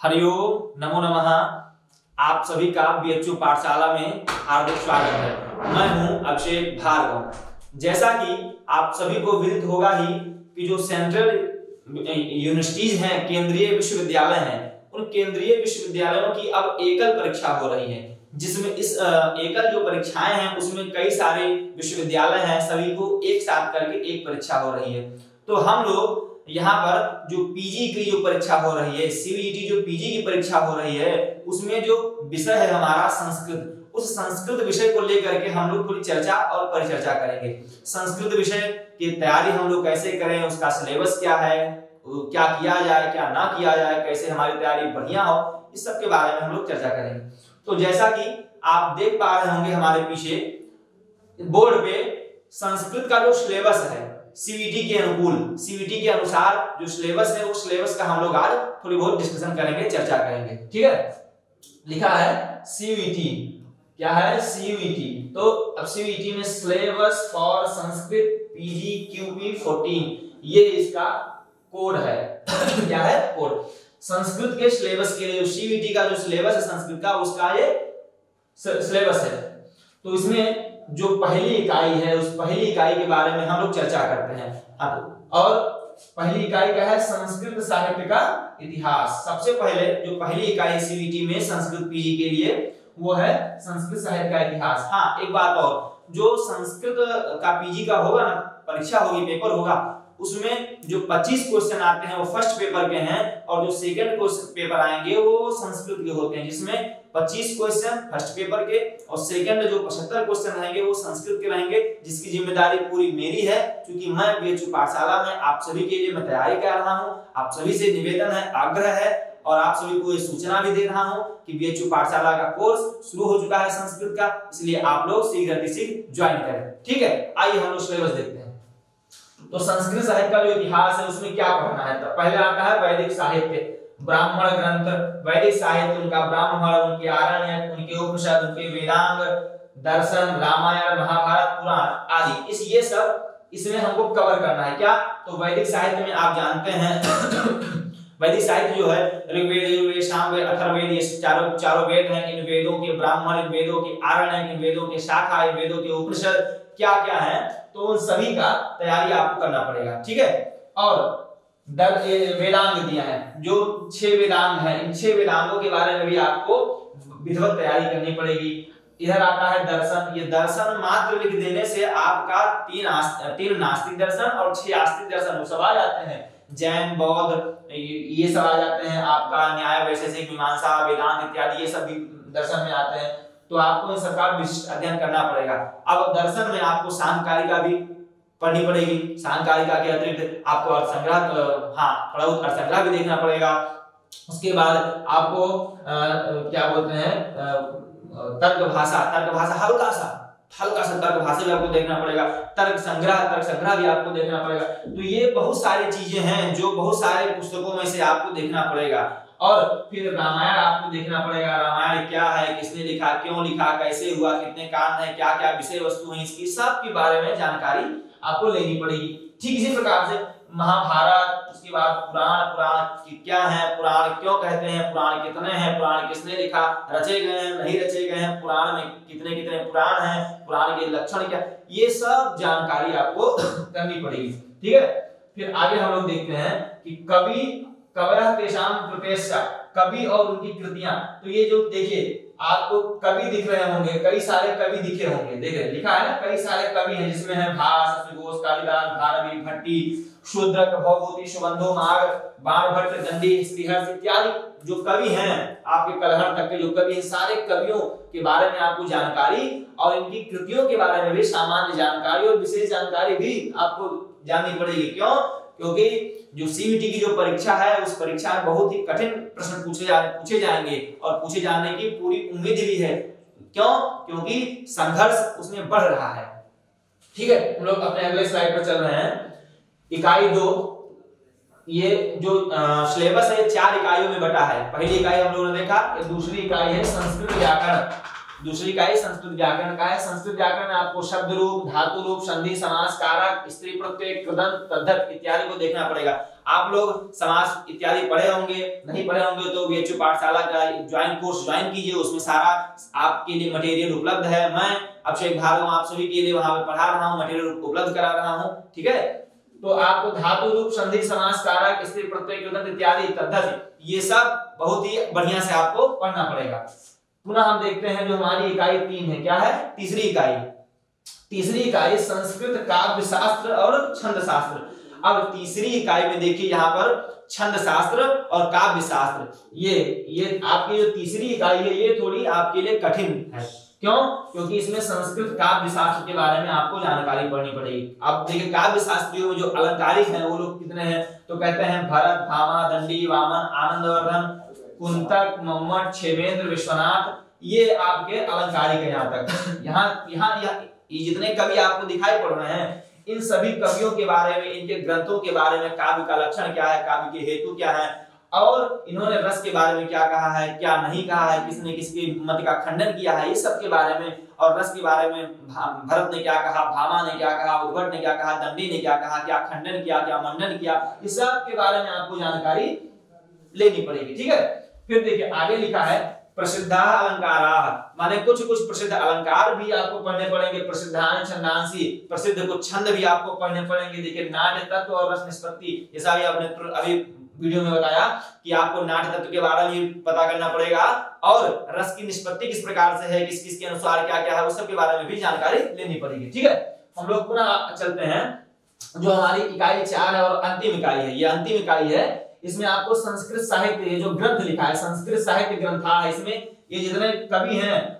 हरिओम नमो नमः। आप सभी का बीएचयू पाठशाला में हार्दिक स्वागत है। मैं हूँ अभिषेक भार्गव। जैसा कि आप सभी को विदित होगा ही कि जो सेंट्रल यूनिवर्सिटीज हैं, केंद्रीय विश्वविद्यालय हैं, उन केंद्रीय विश्वविद्यालयों की अब एकल परीक्षा हो रही है, जिसमें इस एकल जो परीक्षाएँ हैं, उसमें कई सारे विश्वविद्यालय हैं, सभी को एक साथ करके एक परीक्षा हो रही है। तो हम लोग यहाँ पर जो पीजी की जो परीक्षा हो रही है सीबीटी जो पीजी की परीक्षा हो रही है, उसमें जो विषय है हमारा संस्कृत। उस संस्कृत विषय को लेकर के हम लोग थोड़ी चर्चा और परिचर्चा करेंगे। संस्कृत विषय की तैयारी हम लोग कैसे करें, उसका सिलेबस क्या है क्या किया जाए, क्या ना किया जाए, कैसे हमारी तैयारी बढ़िया हो, इस सब के बारे में हम लोग चर्चा करेंगे। तो जैसा कि आप देख पा रहे होंगे हमारे पीछे बोर्ड पे संस्कृत का जो सिलेबस है सीवीटी के अनुकूल सीवीटी के अनुसार जो सिलेबस है वो सिलेबस का हम लोग आज थोड़ी बहुत डिस्कशन करेंगे, चर्चा करेंगे, ठीक है? लिखा है सीवीटी क्या है सीवीटी तो अब सीवीटी में syllabus for Sanskrit PG QP 14 ये इसका कोड है, क्या है? कोड संस्कृत के सिलेबस के लिए सीवीटी का जो सिलेबस है, संस्कृत का, उसका ये सिलेबस है। तो इसमें जो पहली इकाई है, उस पहली इकाई के बारे में हम लोग चर्चा करते हैं। और पहली इकाई क्या है? संस्कृत साहित्य का इतिहास। सबसे पहले जो पहली इकाई सीवीटी में संस्कृत पीजी के लिए, वो है संस्कृत साहित्य का इतिहास। हाँ एक बात और, जो संस्कृत का पीजी का होगा ना, परीक्षा होगी पेपर होगा उसमें जो 25 क्वेश्चन आते हैं, वो फ़र्स्ट पेपर के हैं और जो सेकंड क्वेश्चन पेपर आएँगे, वो संस्कृत के होते हैं, जिसमें 25 क्वेश्चन फ़र्स्ट पेपर के और सेकंड जो 75 क्वेश्चन रहेंगे, वो संस्कृत के रहेंगे, जिसकी ज़िम्मेदारी पूरी मेरी है, क्योंकि मैं बीएचयू पाठशाला में, आप सभी के लिए मैं तैयारी कर रहा हूँ, आप सभी से निवेदन है, आग्रह है, और आप सभी को ये सूचना भी दे रहा हूँ कि बीएचयू पाठशाला का कोर्स शुरू हो चुका है संस्कृत का, इसलिए आप लोग शीघ्र ज्वाइन करें। ठीक है, आइए हम लोग सिलेबस देखते हैं। तो संस्कृत साहित्य का जो इतिहास है, उसमें क्या पढ़ना है? तो पहले आता है वैदिक साहित्य, ब्राह्मण ग्रंथ। वैदिक साहित्य उनका ब्राह्मण, उनके आरण्य, उनके उपनिषद, उनके वेदांग, दर्शन, रामायण, महाभारत, पुराण आदि। इस, ये सब इसमें हमको कवर करना है। क्या? तो वैदिक साहित्य में आप जानते हैं, वैदिक साहित्य जो है, ऋग्वेद, यजुर्वेद सामवेद अथर्ववेद, ये चारों चारों वेद हैं। इन वेदों के ब्राह्मण, इन वेदों के आरण्य, इन वेदों के शाखा, इन वेदों के उपनिषद क्या क्या है तो उन सभी का तैयारी आपको करना पड़ेगा, ठीक है? और वेदांग दिया है, जो छह वेदांग है, इन छह वेदांगों के बारे में भी आपको विधिवत तैयारी करनी पड़ेगी। इधर आता है दर्शन, ये दर्शन मात्र लिख देने से आपका तीन तीन नास्तिक दर्शन और छह आस्तिक दर्शन, वो सब आ जाते हैं। जैन, बौद्ध, ये सब आ जाते हैं, आपका न्याय वैशेषिक मीमांसा वेदांत इत्यादि, ये सब दर्शन में आते हैं। तो आपको इन सबका विशिष्ट अध्ययन करना पड़ेगा। अब दर्शन में आपको सांकारिका भी पढ़नी पड़ेगी। सांकारिका के अतिरिक्त आपको अर्थ संग्रह हाँ थोड़ा बहुत अर्थ संग्रह भी देखना पड़ेगा। उसके बाद आपको आ, क्या बोलते हैं तर्क भाषा तर्क भाषा हल्का सा हल्का सा तर्क भाषा भी आपको देखना पड़ेगा। तर्क संग्रह तर्क संग्रह भी आपको देखना पड़ेगा। तो ये बहुत सारी चीज़ें हैं जो बहुत सारे पुस्तकों में से आपको देखना पड़ेगा। और फिर रामायण आपको देखना पड़ेगा, रामायण क्या है, किसने लिखा, क्यों लिखा, कैसे हुआ, कितने कांड है क्या क्या विषय वस्तु है, इसकी सब के बारे में जानकारी आपको लेनी पड़ेगी। ठीक इसी प्रकार से महाभारत, उसके बाद पुराण पुराण क्या है, पुराण क्यों कहते हैं, पुराण कितने हैं, पुराण किसने लिखा, रचे गए हैं, नहीं रचे गए हैं, पुराण में कितने कितने पुराण हैं, पुराण के लक्षण क्या, ये सब जानकारी आपको करनी पड़ेगी। ठीक है? फिर आगे हम लोग देखते हैं कि कवि कवरह तेषाम कृतेश्चा, कवि और उनकी कृतियाँ। तो ये जो देखिए, आपको कवि दिख रहे होंगे, कई सारे कवि दिखे होंगे। देख रहे लिखा है ना, कई सारे कवि हैं, जिसमें है भास कालिदास भारवी भट्टी, शूद्रक, भवभूति, सुबंधो, मार्ग बाण भट्ट दंडी श्रीहर्ष इत्यादि जो कवि हैं, आपके कलहर तक के जो कवि हैं, सारे कवियों के बारे में आपको जानकारी और इनकी कृतियों के बारे में भी सामान्य जानकारी और विशेष जानकारी भी आपको जाननी पड़ेगी। क्यों? क्योंकि जो सीबीटी की जो परीक्षा है, उस परीक्षा में बहुत ही कठिन प्रश्न पूछे जा, पूछे जाएँगे और पूछे जाने की पूरी उम्मीद भी है। क्यों? क्योंकि संघर्ष उसमें बढ़ रहा है। ठीक है, हम लोग अपने अगले स्लाइड पर चल रहे हैं। इकाई दो, ये जो सिलेबस है चार इकाइयों में बटा है। पहली इकाई हम लोगों ने देखा दूसरी इकाई है संस्कृत व्याकरण। दूसरी का है संस्कृत व्याकरण, का है संस्कृत व्याकरण में आपको शब्द रूप, धातु रूप, संधि, समास, कारक, स्त्री प्रत्यय कृदंत तद्धत इत्यादि को देखना पड़ेगा। आप लोग समाज इत्यादि पढ़े होंगे, नहीं पढ़े होंगे तो बीएचयू पाठशाला का ज्वाइन कोर्स ज्वाइन कीजिए, उसमें सारा आपके लिए मटेरियल उपलब्ध है। मैं अभिषेक भार्गव, आप सभी के लिए वहाँ पे पढ़ा रहा हूँ मटेरियल उपलब्ध करा रहा हूँ, ठीक है? तो आपको धातु रूप, संधि, समास, कारक, स्त्री प्रत्यय इत्यादि तद्धत ये सब बहुत ही बढ़िया से आपको पढ़ना पड़ेगा। पुनः हम देखते हैं जो हमारी इकाई तीन है। क्या है? तीसरी इकाई। तीसरी इकाई संस्कृत काव्य शास्त्र और छंद शास्त्र अब तीसरी इकाई में देखिए यहाँ पर छंद शास्त्र और काव्य शास्त्र ये ये आपकी जो तीसरी इकाई है, ये थोड़ी आपके लिए कठिन है। क्यों? क्योंकि इसमें संस्कृत काव्य शास्त्र के बारे में आपको जानकारी पढ़नी पड़ेगी। अब देखिए काव्य शास्त्रियों में जो अलंकारिक हैं, वो लोग कितने हैं? तो कहते हैं भरत, भामा, दंडी, वामन, आनंदवर्धन कुंतक, मम्मट छेवेंद्र विश्वनाथ, ये आपके अलंकारिक है यहाँ तक। यहाँ यहाँ ये जितने कवि आपको दिखाई पड़ रहे हैं, इन सभी कवियों के बारे में, इनके ग्रंथों के बारे में काव्य का लक्षण क्या है, काव्य के हेतु क्या है, और इन्होंने रस के बारे में क्या कहा है, क्या नहीं कहा है, किसने किसके मत का खंडन किया है इस सब के बारे में, और रस के बारे में भरत ने क्या कहा, भामा ने क्या कहा, उद्भट ने क्या कहा, दंडी ने क्या कहा, क्या खंडन किया, क्या मंडन किया इस सब के बारे में आपको जानकारी लेनी पड़ेगी, ठीक है? फिर देखिए, आगे लिखा है, प्रसिद्ध अलंकार। माने कुछ कुछ प्रसिद्ध अलंकार भी आपको पढ़ने पड़ेंगे, प्रसिद्धान, छंदांसी, प्रसिद्ध कुछ छंद भी आपको पढ़ने पड़ेंगे। देखिए, नाट्य तत्व और रस निष्पत्ति जैसा भी आपने अभी वीडियो में बताया कि आपको नाट्य तत्व के बारे में पता करना पड़ेगा और रस की निष्पत्ति किस प्रकार से है, किस किस के अनुसार क्या क्या है, उस सब के बारे में भी जानकारी लेनी पड़ेगी। ठीक है? हम लोग पुनः चलते हैं, जो हमारी इकाई चार है और अंतिम इकाई है। ये अंतिम इकाई है इसमें आपको संस्कृत साहित्य, ये जो ग्रंथ लिखा है, संस्कृत साहित्य ग्रंथा, है, इसमें ये जितने कवि हैं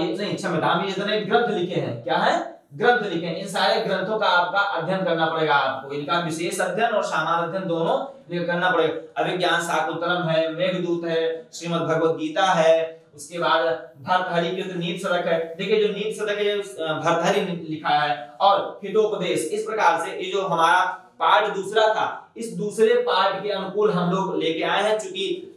ये नहीं क्षमता जितने ग्रंथ लिखे हैं, क्या है? ग्रंथ लिखे इन सारे ग्रंथों का आपका अध्ययन करना पड़ेगा आपको। इनका विशेष अध्ययन और सामान्य अध्ययन दोनों करना पड़ेगा। अभिज्ञान शाकुंतलम है, मेघदूत है, श्रीमद भगवत गीता है, उसके बाद भरतहरि की नीत सड़क है, देखिए जो नीत सड़क है भरतहरि लिखा है, और हितोपदेश, इस प्रकार से ये जो हमारा पार्ट दूसरा था। इस दूसरे पार्ट के अनुकूल हम लोग लेके आए हैं चूँकि